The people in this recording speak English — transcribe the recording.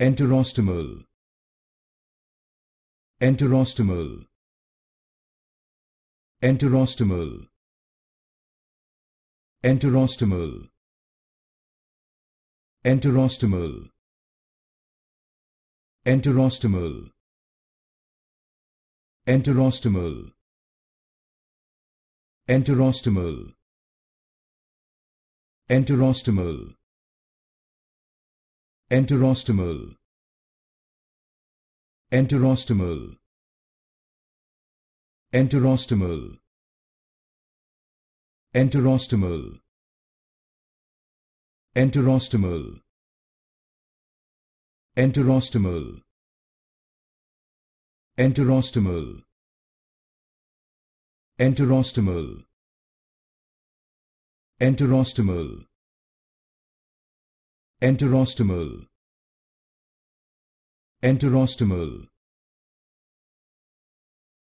enterostomal. Enterostomal. Enterostomal. Enterostomal. Enterostomal. Enterostomal. Enterostomal. Enterostomal. Enterostomal enterostomal. Enterostomal. Enterostomal. Enterostomal. Enterostomal. Enterostomal. Enterostomal. Enterostomal. Enterostomal enterostomal enterostomal